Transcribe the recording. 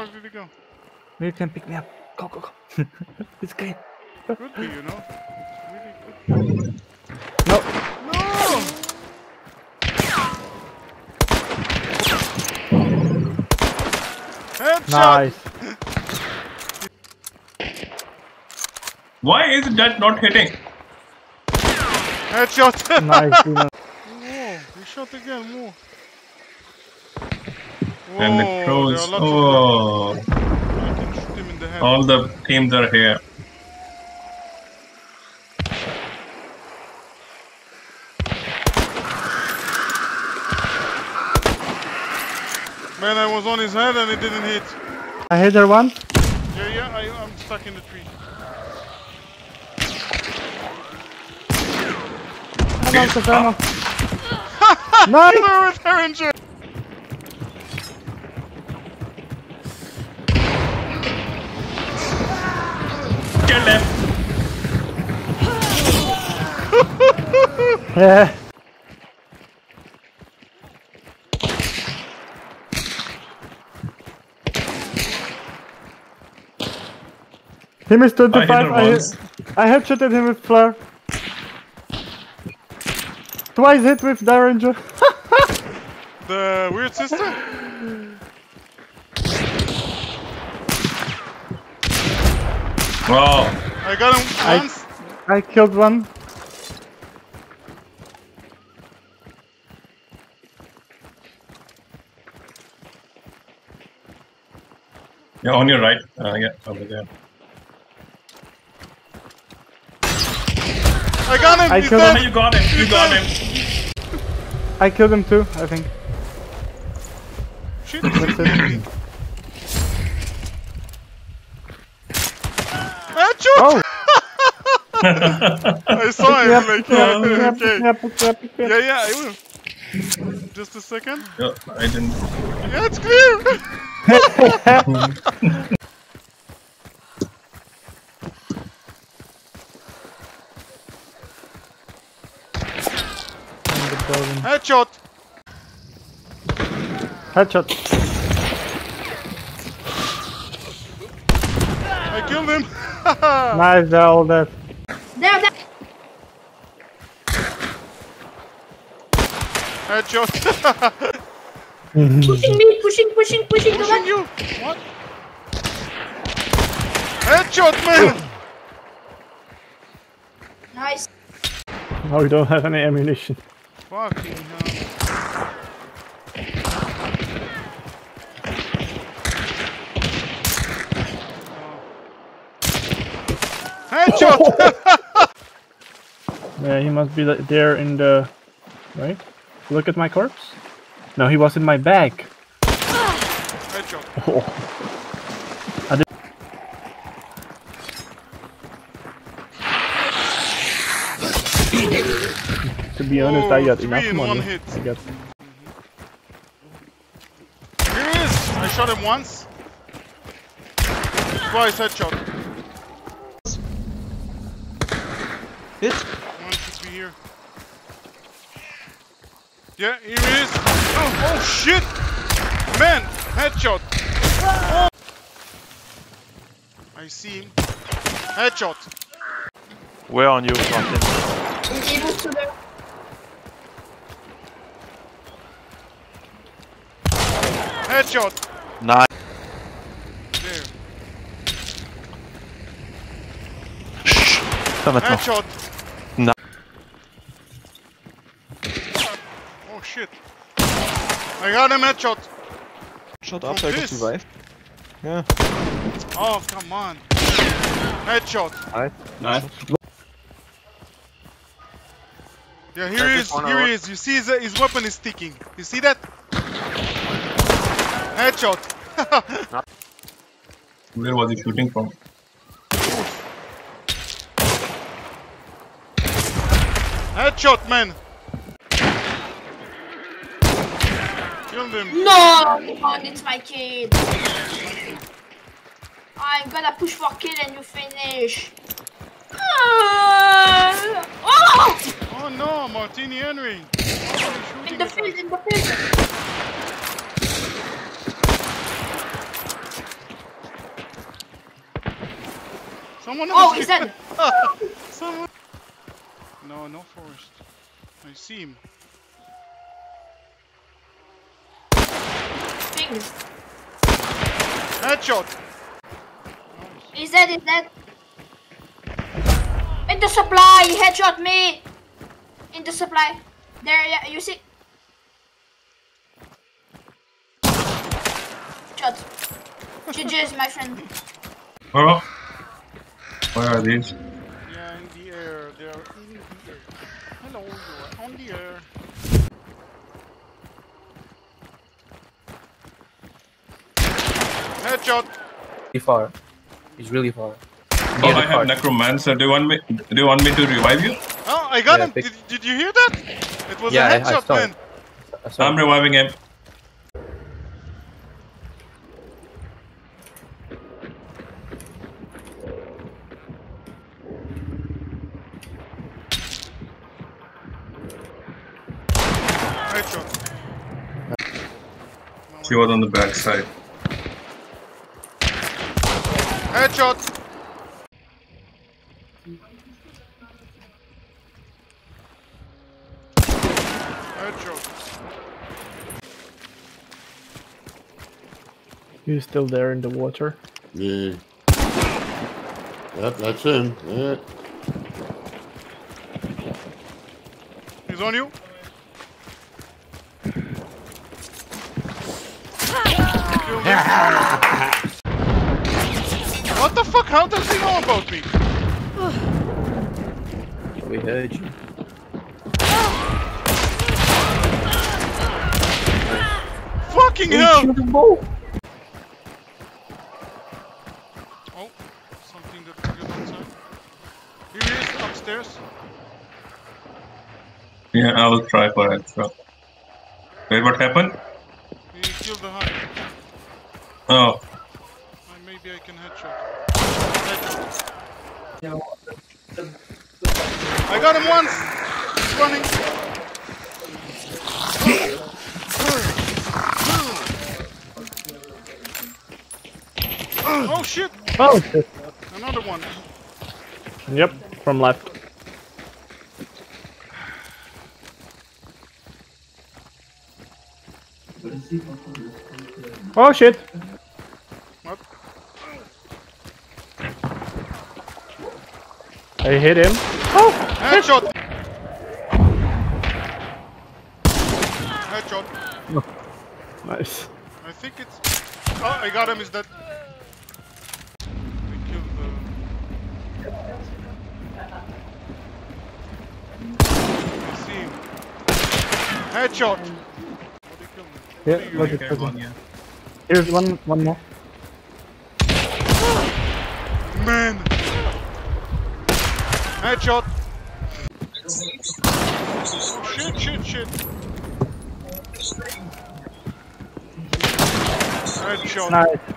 fuck did he go? You can pick me up. Go, go, go. it's great. Could be, you know. Really could be. No. No! Headshot! Nice. Why is that not hitting? Headshot! Nice. Dino. Whoa, he shot again, more. And the there crows. are Oh, of them. You can shoot him in the all the teams are here. Man, I was on his head and it didn't hit. I hit her one. Yeah, yeah, I, I'm stuck in the tree. I'm out of ammo. nice. Killer with Derringer! Kill them. Yeah. Him is 25. I hit her I, once. I headshotted him with flare. Twice hit with Derringer. The weird sister? Wow. I got him I- once. I killed one. Yeah, on your right. Uh, yeah, over there. I got him! I killed Oh, dead! you got him. You got him. I killed him too, I think. Shit! That's it. Headshot! Oh! I saw him, Yep, like, yep, yeah, yep, okay. yep, yep, yep, Yeah, yep. yeah, I will. Just a second. Yeah, I didn't. Yeah, it's clear! In the building. Headshot! Headshot. I killed him! Nice, they're all dead. There, there. Headshot! Pushing me, pushing, pushing, pushing. Come Pushing you! What? Headshot, man! Nice. No, we don't have any ammunition. Fucking hell. Headshot! Yeah, he must be there in the... Right? Look at my corpse. No, he was in my bag. Headshot. Oh. I did- to be honest, I got three enough in money. one hit. I got Here he is! I shot him once. Twice headshot. Hit. One should be here. Yeah, here he is. Oh, oh shit! Man, headshot. Oh. I see him. Headshot. Where on you, Martin? He's able to the. Headshot. Nice. There. Headshot. No. Oh shit. I got him headshot. Shot From up, I got this? survived. Yeah. Oh, come on. Headshot. Nice. Yeah, here he is. Here he is. You see his, his weapon is sticking. You see that? Headshot. Where was he shooting from? Headshot, man. No, Devon, it's my kid. I'm gonna push for kill and you finish. Ah! Oh! Oh no, Martini Henry. In the field, in the field. Someone. Oh, he's dead. Someone. No, no forest. I see him. Things. Headshot. He's dead, he's dead. In the supply, he headshot me. In the supply. There, yeah, you see. Shot. GG's, my friend. Oh. Where are these? Yeah, in the air. They are in the air. Hello, you are on the air. Headshot. Really far. He's really far. Oh, I have cart. necromancer. Do you want me? Do you want me to revive you? Oh, I got Yeah, him. Did, did you hear that? It was Yeah, I- a I headshot, saw it. man. I saw I'm him. reviving him. Headshot. She was on the back side. Headshot. Headshot. He's still there in the water. Yeah. Yep, that's him. Yeah. He's on you. Ah! What the fuck? How does he know about me? We heard you. Fucking hell! Oh, something that triggered outside. Here he is, upstairs. Yeah, I will try for it. So. Wait, what happened? He killed the hunter. Oh, Uh, maybe I can headshot. I got him once! He's running. Oh shit! Oh, shit. Another one. Yep, from left. Oh shit! I hit him. Oh! Headshot! Headshot. Nice. I think it's. Oh, I got him. Is that? We killed the. I see him. Headshot. They killed me. Yeah, What do you look mean? at okay, one, yeah. Here's one, one more. Man. Headshot. Shit, shit, shit. Headshot. Nice.